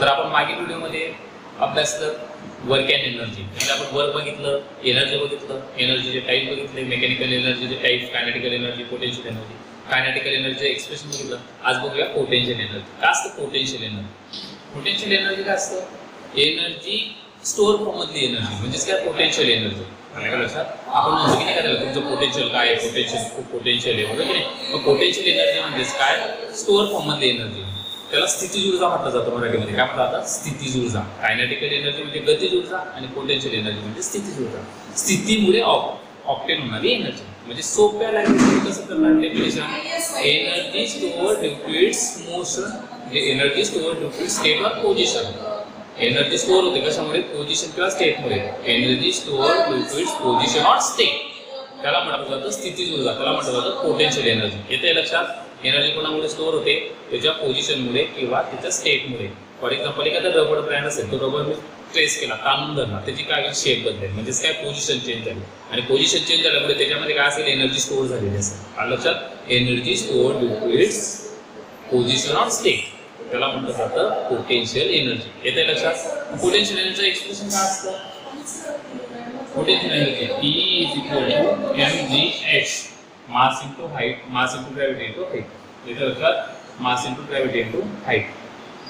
तर आपण मागील व्हिडिओमध्ये अभ्यासलं वर्क अँड एनर्जी म्हणजे आपण वर्क बघितलं एनर्जी बघितलं एनर्जीचे टाईप बघितले mechanical एनर्जीचे type kinetical energy potential energy kinetical energy expression बघितलं आज बघूया पोटेन्शियल एनर्जी काय असतं पोटेन्शियल एनर्जी पोटेन्शियल एनर्जी काय असतं? एनर्जी स्टोअर फॉर्ममधली एनर्जी म्हणजेच काय? पोटेन्शियल एनर्जी लक्षात आपण म्हणतो की नाही का त्याला तुमचं पोटेन्शियल काय आहे? पोटेन्शियल पोटेन्शियल आहे. बरोबर की नाही? मग पोटेन्शियल एनर्जी म्हणजेच काय? स्टोअर फॉर्ममधली एनर्जी त्याला स्थितीज ऊर्जा म्हटलं जातं मराठीमध्ये. काय म्हटलं जातं स्थितीज ऊर्जा कायनेटिकल एनर्जी म्हणजे गतीज ऊर्जा आणि पोटेन्शियल एनर्जी म्हणजे स्थितीज ऊर्जा स्थितीमुळे ऑप्टेन होणारी एनर्जी म्हणजे सोप्या लँग्वेज कसं करणार? Definition energy store due to its motion म्हणजे energy store due to state of position energy store होते कशामुळे? पोझिशन किंवा स्टेटमुळे energy store due to its position or state त्याला म्हटलं जातं स्थितीज ऊर्जा त्याला म्हटलं जातं पोटेन्शियल एनर्जी येते लक्षात? एनर्जी कोणामुळे स्टोअर होते? त्याच्या पोझिशनमुळे किंवा त्याच्या स्टेटमुळे फॉर एक्झाम्पल एखादा रबर ब्रँड असेल तो रबर मी ट्रेस केला ताणून धरला त्याची काय शेप बदलेल? म्हणजेच काय पोझिशन चेंज झाली? आणि पोझिशन चेंज झाल्यामुळे त्याच्यामध्ये काय असेल? एनर्जी स्टोअर झालेली असेल. लक्षात? Energy store due to its position of state त्याला म्हटलं जातं पोटेन्शियल एनर्जी येते लक्षात? पोटेन्शियल एनर्जीचं एक्सप्रेशन काय असतं? Potential energy P is equal to mgh mass into height mass into gravity into येते लक्षात? मास into gravity into height.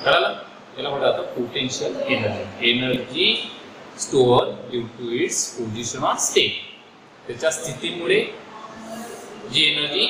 कळालं त्याला म्हणतात जातं potential energy energy store due to its position of state त्याच्या स्थितीमुळे जी एनर्जी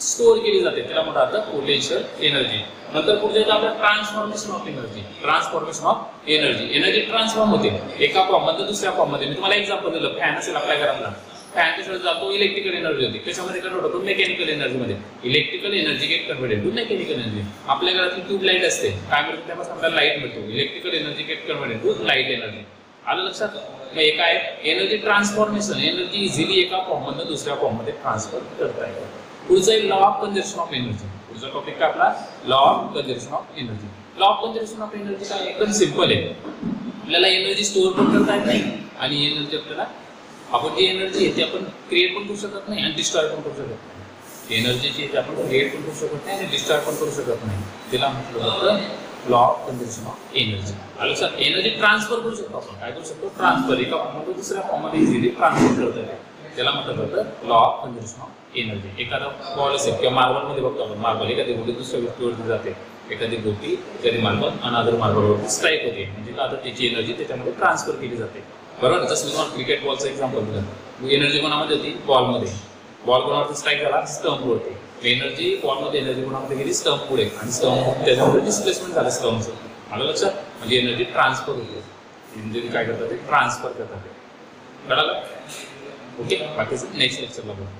स्टोअर केली जाते त्याला म्हणतात आता पोटेन्शियल एनर्जी नंतर पुढे येतं आपलं transformation of energy transformation of energy energy transform होते. एका फॉर्ममध्ये दुसऱ्या फॉर्म मी तुम्हाला एक्झाम्पल दिलं. फॅन असेल आपल्या घरातला फॅन जातो इलेक्ट्रिकल एनर्जी होती. कशामध्ये कन्वर्ट होतो? Mechanical एनर्जीमध्ये electrical energy get converted to mechanical energy आपल्या घरातली ट्यूब लाइट असते. काय मिळतो त्यापासून आपल्याला लाइट मिळतो. Electrical energy get converted to light energy आलं लक्षात? मग एक आहे एनर्जी ट्रान्सफॉर्मेशन एनर्जी इझिली एका फॉर्म मधून दुसऱ्या फॉर्ममध्ये ट्रान्सफर करता येते. पुढचं आहे law of conservation of energy पुढचा टॉपिक काय आपला law of conservation of energy law of conservation of energy काय? एकदम सिंपल आहे. आपल्याला एनर्जी स्टोअर पण करता येत नाही आणि एनर्जी आपल्याला आपण जी एनर्जी आहे ती आपण क्रिएट पण करू शकत नाही आणि डिस्ट्रॉय पण करू शकत नाही. एनर्जीची आहे ती आपण क्रिएट पण करू शकत नाही आणि डिस्ट्रॉय पण करू शकत नाही. तिला म्हटलं जातं law of conservation of energy आलं सर एनर्जी ट्रान्सफर करू शकतो आपण. काय करू शकतो? ट्रान्सफर एका फॉर्ममध्ये दुसऱ्या फॉर्ममध्ये इझिली ट्रान्सफर करता येईल त्याला म्हटलं जातं law of conservation of energy एखादा पॉलिसी किंवा मार्बलमध्ये बघतो आपण मार्बल एखादी गोटी दुसऱ्या व्यक्तीवरती जाते एखादी गोटी एखादी मार्बल अनादर मार्बलवरती स्ट्राईक होते म्हणजे का आता त्याची एनर्जी त्याच्यामध्ये ट्रान्सफर केली जाते. बरोबर जसं मी तुम्हाला क्रिकेट बॉलचं एक्झाम्पल दिलं. एनर्जी कोणामध्ये होती? बॉलमध्ये बॉल कोणावरती स्ट्राईक झाला? स्टम्पवरती एनर्जी बॉलमध्ये एनर्जी कोणामध्ये गेली? स्टंप पुढे. आणि स्टंप त्याच्यामध्ये डिस्प्लेसमेंट झालं स्टंपचं आलं लक्षात? म्हणजे एनर्जी ट्रान्सफर होते. एनर्जी काय करतात ते? ट्रान्सफर करतात ते. ஓகே பட் இஸ் நெக்ஸ்ட் லெக்சரில் பார்ப்போம்